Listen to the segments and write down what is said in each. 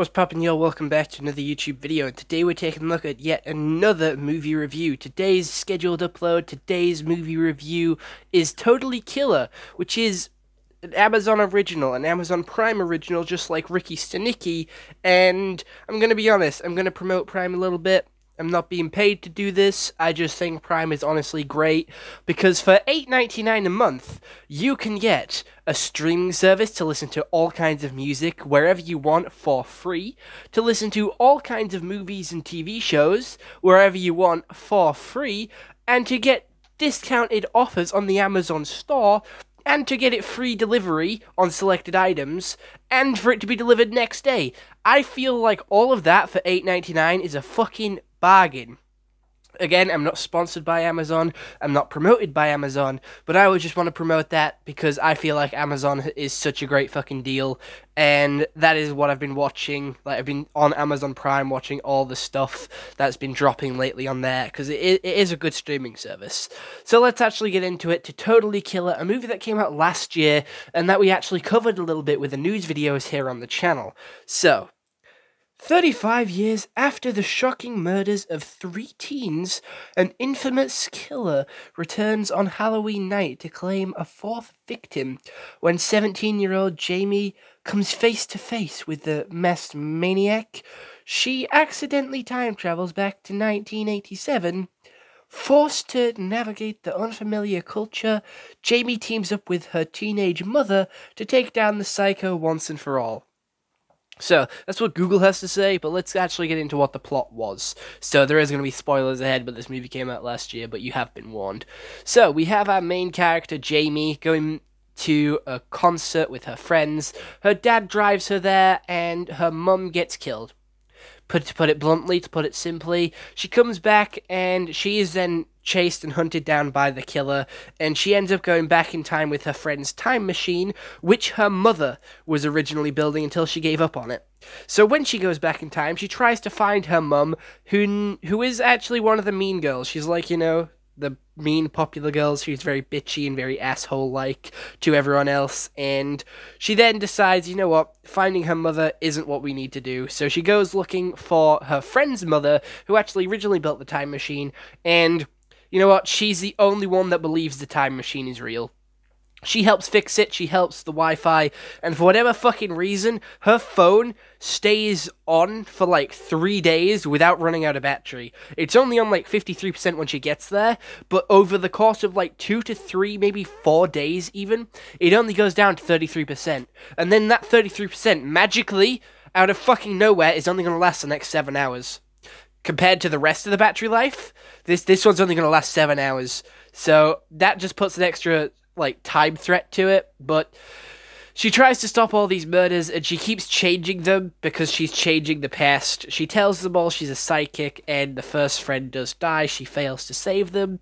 What's poppin' y'all? Welcome back to another YouTube video and today we're taking a look at yet another movie review. Today's scheduled upload, today's movie review is Totally Killer, which is an Amazon original, an Amazon Prime original just like Ricky Stanicky, and I'm gonna be honest, I'm gonna promote Prime a little bit. I'm not being paid to do this. I just think Prime is honestly great because for $8.99 a month, you can get a streaming service to listen to all kinds of music wherever you want for free, to listen to all kinds of movies and TV shows wherever you want for free, and to get discounted offers on the Amazon store and to get it free delivery on selected items, and for it to be delivered next day. I feel like all of that for $8.99 is a fucking bargain. Again, I'm not sponsored by Amazon, I'm not promoted by Amazon, but I would just want to promote that because I feel like Amazon is such a great fucking deal, and that is what I've been watching. Like, I've been on Amazon Prime watching all the stuff that's been dropping lately on there because it, it is a good streaming service. So let's actually get into it to Totally Killer, a movie that came out last year and that we actually covered a little bit with the news videos here on the channel. So, 35 years after the shocking murders of three teens, an infamous killer returns on Halloween night to claim a fourth victim when 17 year old Jamie comes face to face with the masked maniac. She accidentally time travels back to 1987. Forced to navigate the unfamiliar culture, Jamie teams up with her teenage mother to take down the psycho once and for all. So that's what Google has to say, but let's actually get into what the plot was. So there is going to be spoilers ahead, but this movie came out last year, but you have been warned. So we have our main character, Jamie, going to a concert with her friends. Her dad drives her there, and her mum gets killed. Put to put it bluntly, to put it simply, she comes back and she is then chased and hunted down by the killer, and she ends up going back in time with her friend's time machine, which her mother was originally building until she gave up on it. So when she goes back in time, she tries to find her mum, who who is actually one of the mean girls. She's like, you know, the mean popular girls who's very bitchy and very asshole like to everyone else and she then decides you know what finding her mother isn't what we need to do. So she goes looking for her friend's mother who actually originally built the time machine and you know what she's the only one that believes the time machine is real she helps fix it, she helps the Wi Fi, and for whatever fucking reason, her phone stays on for like three days without running out of battery. It's only on like 53% when she gets there, but over the course of like two to three, maybe four days even, it only goes down to 33%. And then that 33% magically, out of fucking nowhere, is only gonna last the next seven hours. Compared to the rest of the battery life, this this one's only gonna last seven hours. So that just puts an extra like time threat to it, but she tries to stop all these murders and she keeps changing them because she's changing the past. She tells them all she's a psychic and the first friend does die. She fails to save them.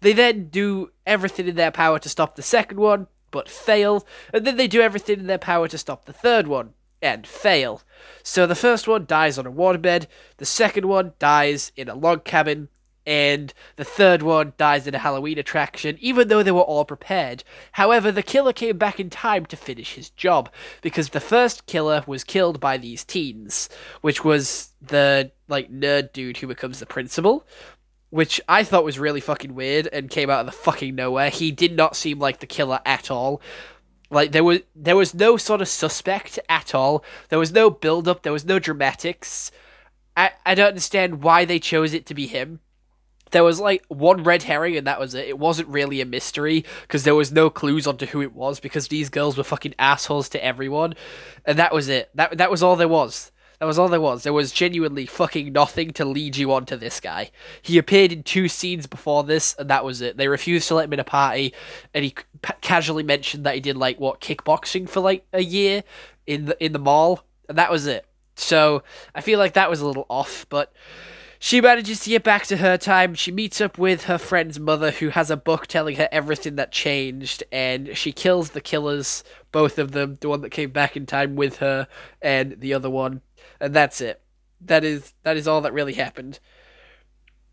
They then do everything in their power to stop the second one, but fail. And then they do everything in their power to stop the third one, and fail. So the first one dies on a waterbed, the second one dies in a log cabin, and the third one dies in a Halloween attraction, even though they were all prepared. However, the killer came back in time to finish his job, because the first killer was killed by these teens, which was the, like, nerd dude who becomes the principal. Which I thought was really fucking weird and came out of the fucking nowhere. He did not seem like the killer at all. Like there was there was no sort of suspect at all. There was no build up, there was no dramatics. I, I don't understand why they chose it to be him there was like one red herring and that was it. It wasn't really a mystery because there was no clues onto who it was because these girls were fucking assholes to everyone, and that was it. That that was all there was. That was all there was. There was genuinely fucking nothing to lead you on to this guy. He appeared in two scenes before this, and that was it. They refused to let him in a party, and he casually mentioned that he did like what kickboxing for like a year in the in the mall, and that was it. So I feel like that was a little off, but she manages to get back to her time. She meets up with her friend's mother, who has a book telling her everything that changed, and she kills the killers, both of them, the one that came back in time with her, and the other one, and that's it. That is that is all that really happened.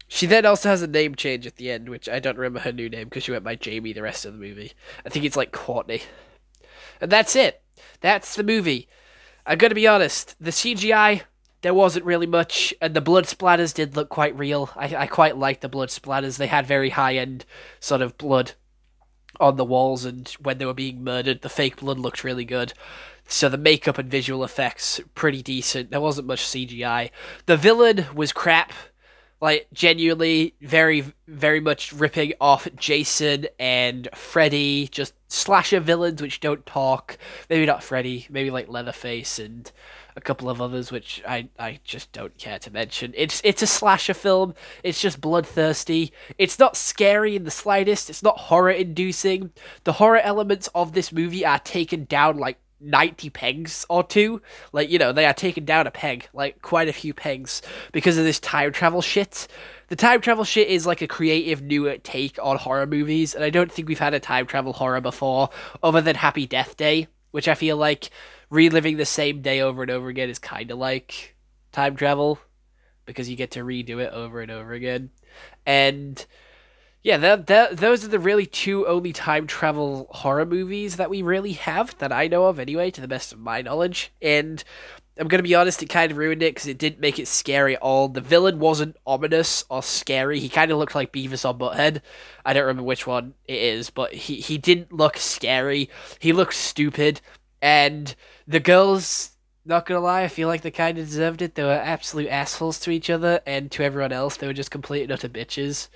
She then also has a name change at the end, which I don't remember her new name because she went by Jamie the rest of the movie. I think it's like Courtney. And that's it. That's the movie. I'm gonna be honest, the CGI there wasn't really much, and the blood splatters did look quite real. I, I quite liked the blood splatters. They had very high end sort of blood on the walls, and when they were being murdered, the fake blood looked really good. So the makeup and visual effects pretty decent. There wasn't much CGI. The villain was crap. Like genuinely very very much ripping off Jason and Freddy, just slasher villains which don't talk. Maybe not Freddy, maybe like Leatherface and a couple of others which I, I just don't care to mention. It's it's a slasher film. It's just bloodthirsty. It's not scary in the slightest. It's not horror inducing. The horror elements of this movie are taken down like 90 pegs or two. Like, you know, they are taken down a peg, like quite a few pegs because of this time travel shit. The time travel shit is like a creative new take on horror movies, and I don't think we've had a time travel horror before other than Happy Death Day, which I feel like reliving the same day over and over again is kind of like time travel because you get to redo it over and over again. And yeah, that, that those are the really two only time travel horror movies that we really have that I know of anyway, to the best of my knowledge. And I'm gonna be honest, it kind of ruined it because it didn't make it scary at all. The villain wasn't ominous or scary. He kind of looked like Beavis on Butthead. I don't remember which one it is, but he he didn't look scary. He looked stupid, and the girls, not gonna lie, I feel like they kind of deserved it. They were absolute assholes to each other and to everyone else. They were just complete and utter bitches.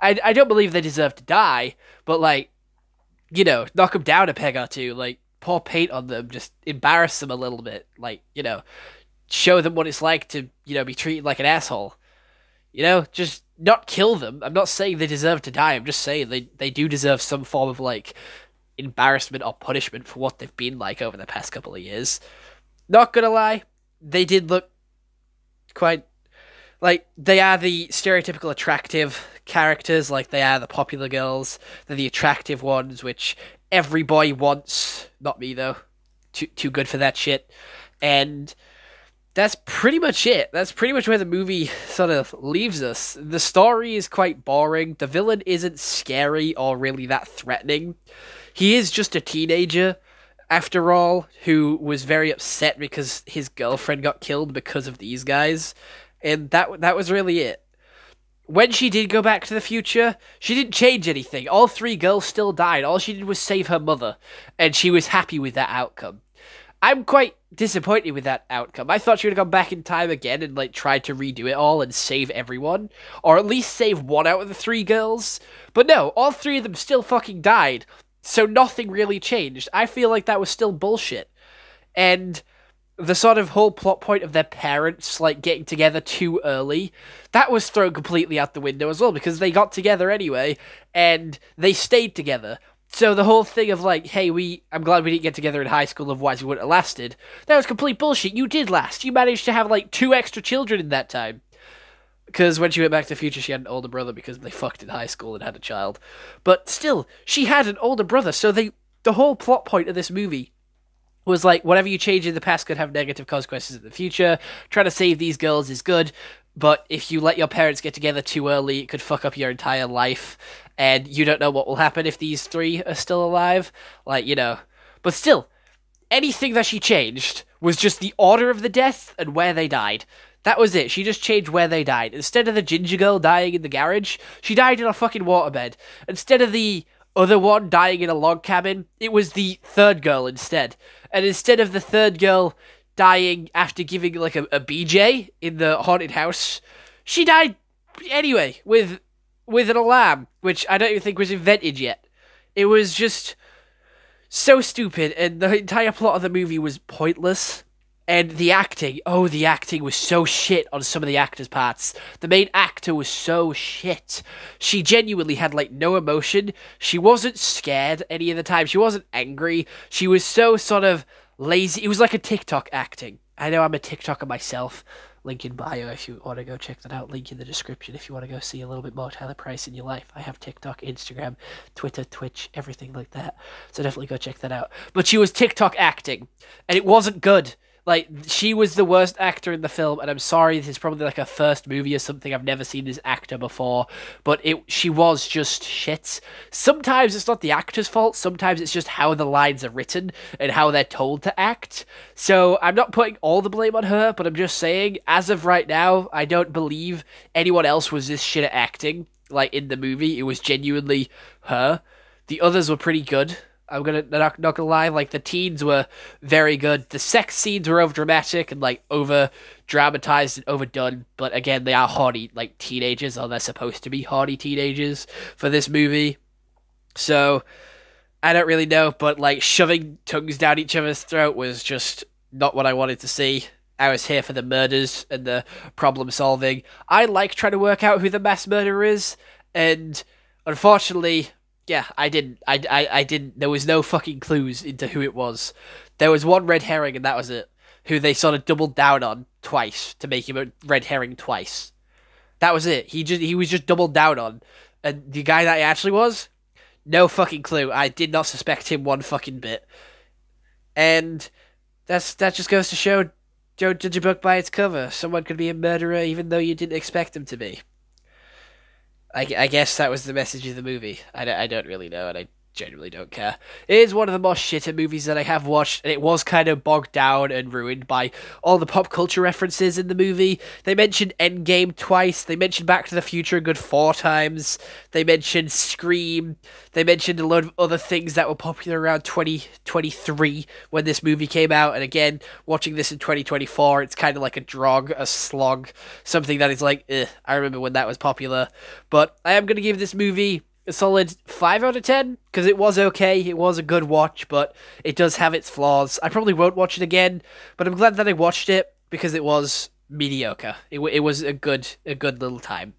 I, I don't believe they deserve to die, but like, you know, knock them down a peg or two. Like, pour paint on them, just embarrass them a little bit. Like, you know, show them what it's like to, you know, be treated like an asshole. You know, just not kill them. I'm not saying they deserve to die. I'm just saying they, they do deserve some form of like embarrassment or punishment for what they've been like over the past couple of years. Not gonna lie, they did look quite like they are the stereotypical attractive characters, like they are the popular girls. They're the attractive ones, which every boy wants. Not me though. Too too good for that shit. And that's pretty much it. That's pretty much where the movie sort of leaves us. The story is quite boring. The villain isn't scary or really that threatening he is just a teenager after all who was very upset because his girlfriend got killed because of these guys. And that that was really it. When she did go back to the future she didn't change anything. All three girls still died. All she did was save her mother and she was happy with that outcome. I'm quite disappointed with that outcome. I thought she would have gone back in time again and like tried to redo it all and save everyone or at least save one out of the three girls. But no all three of them still fucking died so nothing really changed. I feel like that was still bullshit. And the sort of whole plot point of their parents like getting together too early that was thrown completely out the window as well because they got together anyway and they stayed together. So the whole thing of like hey we i'm glad we didn't get together in high school otherwise we wouldn't have lasted. That was complete bullshit. You did last. You managed to have like two extra children in that time because when she went back to the future, she had an older brother because they fucked in high school and had a child. But still, she had an older brother, so they the whole plot point of this movie was like whatever you change in the past could have negative consequences in the future. Trying to save these girls is good, but if you let your parents get together too early, it could fuck up your entire life, and you don't know what will happen if these three are still alive. Like you know, but still, anything that she changed was just the order of the deaths and where they died. That was it. She just changed where they died. Instead of the ginger girl dying in the garage, she died in a fucking waterbed. Instead of the other one dying in a log cabin, it was the third girl instead. And instead of the third girl dying after giving like a, a BJ in the haunted house, she died anyway with with an alarm, which I don't even think was invented yet. It was just so stupid, and the entire plot of the movie was pointless. And the acting, oh, the acting was so shit on some of the actors' parts. The main actor was so shit. She genuinely had like no emotion. She wasn't scared any of the time. She wasn't angry. She was so sort of lazy. It was like a TikTok acting. I know I'm a TikToker myself. Link in bio if you want to go check that out. Link in the description if you want to go see a little bit more Tyler Price in your life. I have TikTok, Instagram, Twitter, Twitch, everything like that. So definitely go check that out. But she was TikTok acting, and it wasn't good like she was the worst actor in the film, and I'm sorry, this is probably like her first movie or something. I've never seen this actor before, but it she was just shit. Sometimes it's not the actor's fault. Sometimes it's just how the lines are written and how they're told to act. So I'm not putting all the blame on her, but I'm just saying, as of right now, I don't believe anyone else was this shit at acting. Like in the movie, it was genuinely her. The others were pretty good. I'm gonna not, not gonna lie, like the teens were very good. The sex scenes were over dramatic and like over dramatized and overdone, but again, they are hardy like teenagers, or they're supposed to be hardy teenagers for this movie. So I don't really know, but like shoving tongues down each other's throat was just not what I wanted to see. I was here for the murders and the problem solving. I like trying to work out who the mass murderer is, and unfortunately, yeah, I didn't. I, I, I didn't. There was no fucking clues into who it was. There was one red herring, and that was it. Who they sort of doubled down on twice to make him a red herring twice. That was it. He just he was just doubled down on, and the guy that he actually was, no fucking clue. I did not suspect him one fucking bit. And that's that just goes to show, don't judge a book by its cover. Someone could be a murderer even though you didn't expect them to be. I, I guess that was the message of the movie. I, I don't really know, and I genuinely don't care. It is one of the most shitter movies that I have watched, and it was kind of bogged down and ruined by all the pop culture references in the movie. They mentioned Endgame twice, they mentioned Back to the Future a good four times, they mentioned Scream, they mentioned a lot of other things that were popular around 2023 when this movie came out, and again, watching this in 2024, it's kind of like a drog, a slog, something that is like, eh, I remember when that was popular. But I am going to give this movie a solid 5 out of 10 because it was okay. It was a good watch, but it does have its flaws. I probably won't watch it again, but I'm glad that I watched it because it was mediocre. It, it was a good a good little time.